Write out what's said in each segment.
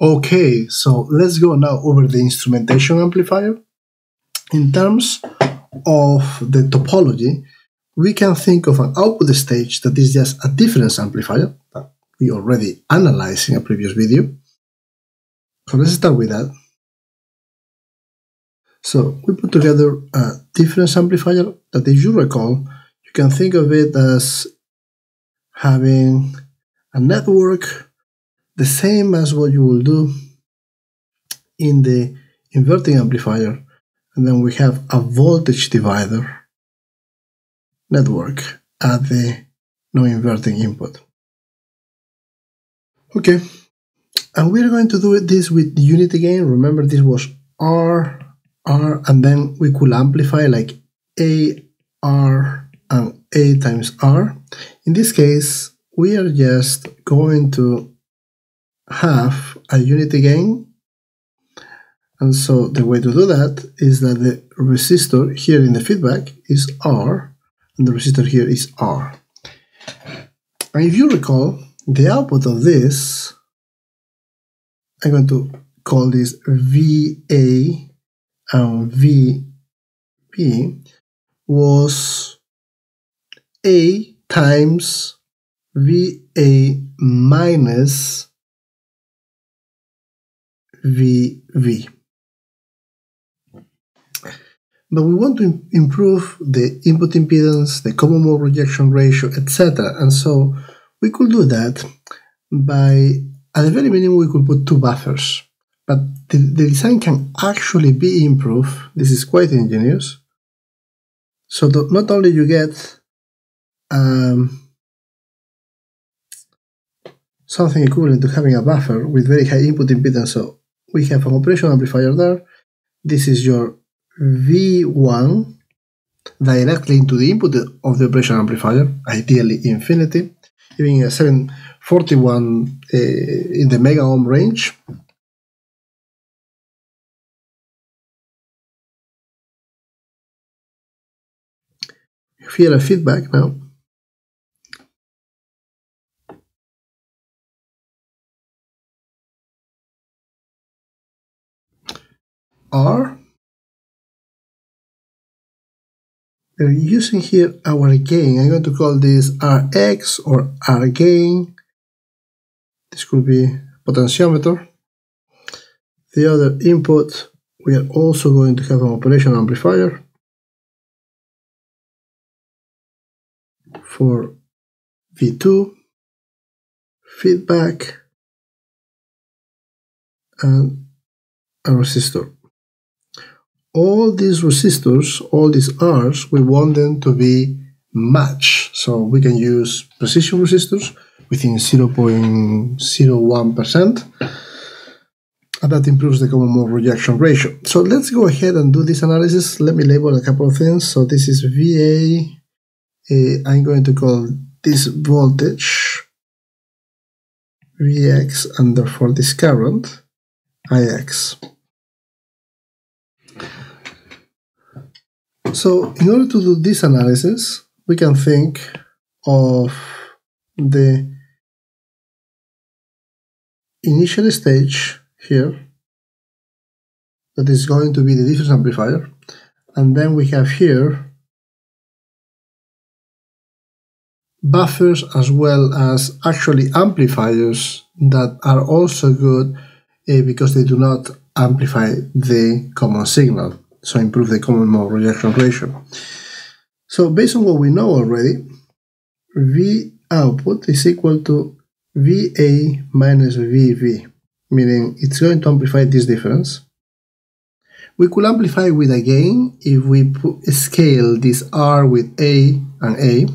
Okay, so let's go now over the instrumentation amplifier. In terms of the topology, we can think of an output stage that is just a difference amplifier that we already analyzed in a previous video. So let's start with that. So we put together a difference amplifier that if you recall, you can think of it as having a network the same as what you will do in the inverting amplifier and then we have a voltage divider network at the non-inverting input. Okay, and we're going to do this with unity gain. Remember this was R, R, and then we could amplify like A, R, and A times R. In this case, we are just going to have a unity gain. And so the way to do that is that the resistor here in the feedback is R, and the resistor here is R. And if you recall, the output of this, I'm going to call this VA and VB, was A times VA minus VB. But we want to improve the input impedance, the common mode rejection ratio, etc. And so we could do that by, at the very minimum, we could put two buffers. But the, the design can actually be improved. This is quite ingenious. So not only you get um, something equivalent to having a buffer with very high input impedance, so we have an operation amplifier there. This is your V1 directly into the input of the operation amplifier, ideally infinity, giving a 741 uh, in the mega ohm range. Feel a feedback now. R. We're using here our gain. I'm going to call this Rx or R gain. This could be potentiometer. The other input, we are also going to have an operation amplifier for V2, feedback, and a resistor all these resistors, all these R's, we want them to be matched. So we can use precision resistors within 0.01%. And that improves the common mode rejection ratio. So let's go ahead and do this analysis. Let me label a couple of things. So this is VA. Uh, I'm going to call this voltage Vx and therefore this current Ix. So in order to do this analysis, we can think of the initial stage here that is going to be the difference amplifier and then we have here buffers as well as actually amplifiers that are also good uh, because they do not amplify the common signal so improve the common mode rejection ratio. So based on what we know already, V output is equal to VA minus VB, meaning it's going to amplify this difference. We could amplify with a gain if we scale this R with A and A,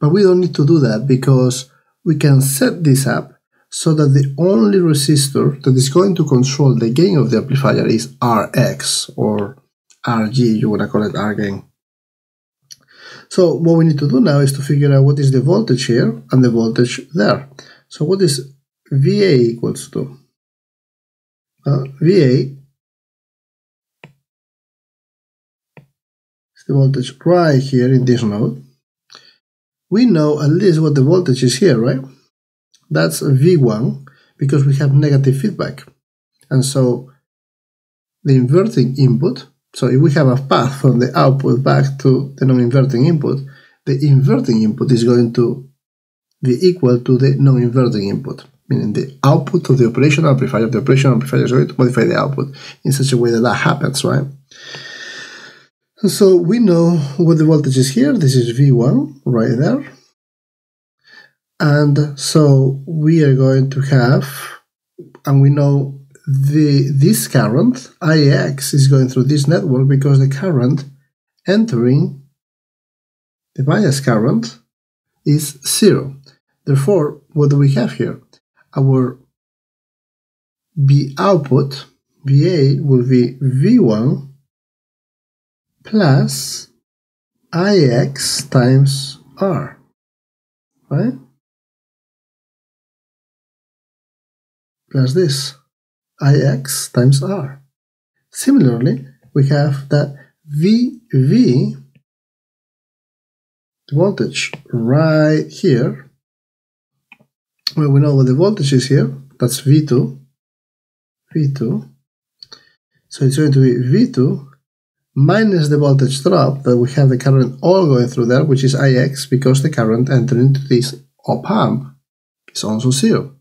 but we don't need to do that because we can set this up so that the only resistor that is going to control the gain of the amplifier is Rx or Rg, you want to call it R gain. So what we need to do now is to figure out what is the voltage here and the voltage there. So what is VA equals to? Uh, VA is the voltage right here in this node. We know at least what the voltage is here, right? That's V1 because we have negative feedback. And so the inverting input, so if we have a path from the output back to the non-inverting input, the inverting input is going to be equal to the non-inverting input, meaning the output of the operation amplifier, the operation amplifier is going to modify the output in such a way that that happens, right? And so we know what the voltage is here. This is V1 right there. And so we are going to have, and we know the this current, IX, is going through this network because the current entering the bias current is zero. Therefore, what do we have here? Our B output, VA, will be V1 plus IX times R, right? Plus this Ix times R. Similarly, we have that VB, the voltage right here, well, we know what the voltage is here, that's V2, V2, so it's going to be V2 minus the voltage drop that we have the current all going through there, which is Ix, because the current entering into this op amp is also zero.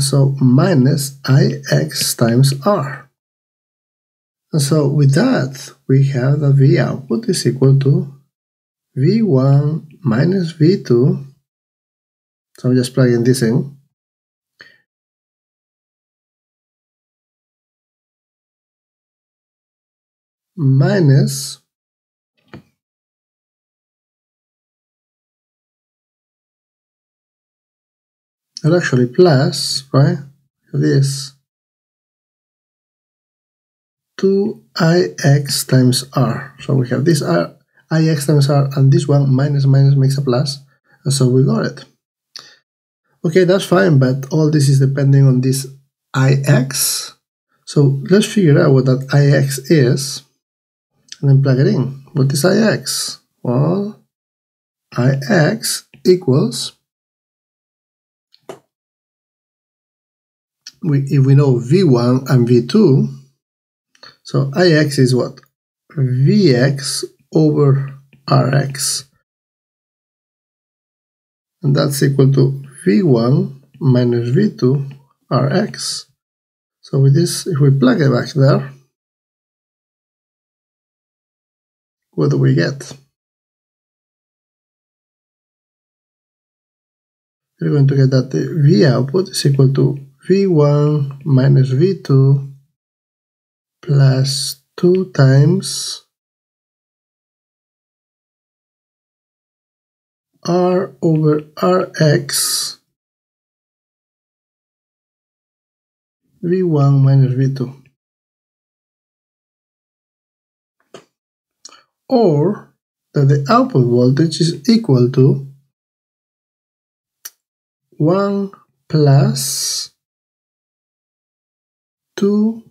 So minus Ix times R. And so with that, we have that V output is equal to V1 minus V2. So I'm just plugging this in. Minus and actually plus, right, this 2ix times r. So we have this r, ix times r, and this one minus minus makes a plus, and so we got it. Okay, that's fine, but all this is depending on this ix. So let's figure out what that ix is, and then plug it in. What is ix? Well, ix equals we, if we know V1 and V2, so Ix is what? Vx over Rx. And that's equal to V1 minus V2 Rx. So with this, if we plug it back there, what do we get? We're going to get that the V output is equal to V1 minus V2 plus 2 times R over Rx V1 minus V2 or that the output voltage is equal to 1 plus 2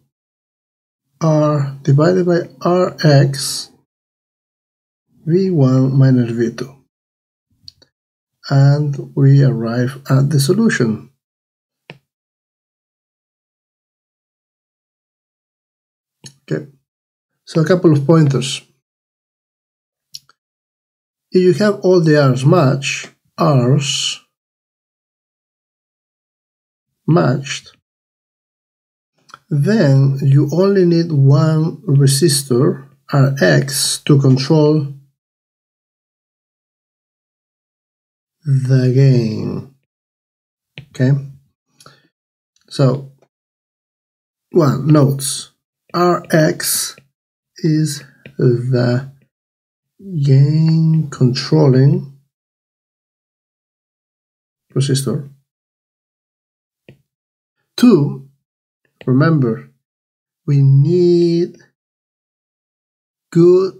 r divided by rx v1 minus v2 and we arrive at the solution. Okay, so a couple of pointers. If you have all the R's match, R's matched, then you only need one resistor, Rx, to control the gain. Okay? So, one, notes. Rx is the gain controlling resistor. Two, Remember, we need good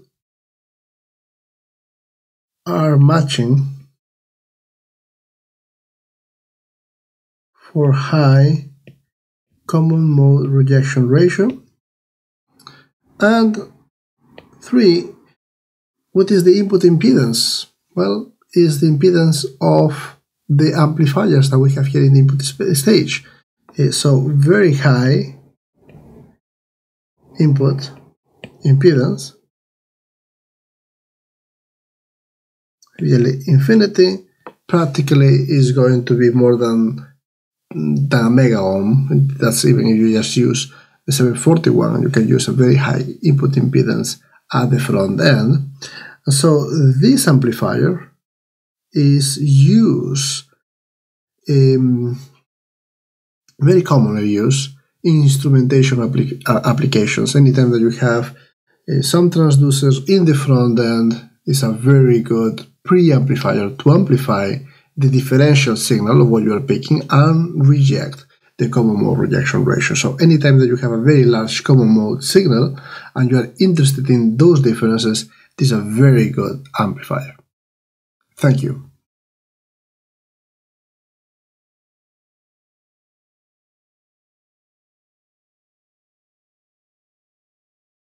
R matching for high common mode rejection ratio. And three, what is the input impedance? Well, is the impedance of the amplifiers that we have here in the input stage. Uh, so very high input impedance, really infinity, practically is going to be more than, than a mega ohm. That's even if you just use the 741, you can use a very high input impedance at the front end. So this amplifier is used, um, very commonly used in instrumentation applic uh, applications. Anytime that you have uh, some transducers in the front end is a very good preamplifier to amplify the differential signal of what you are picking and reject the common mode rejection ratio. So anytime that you have a very large common mode signal and you are interested in those differences, this is a very good amplifier. Thank you.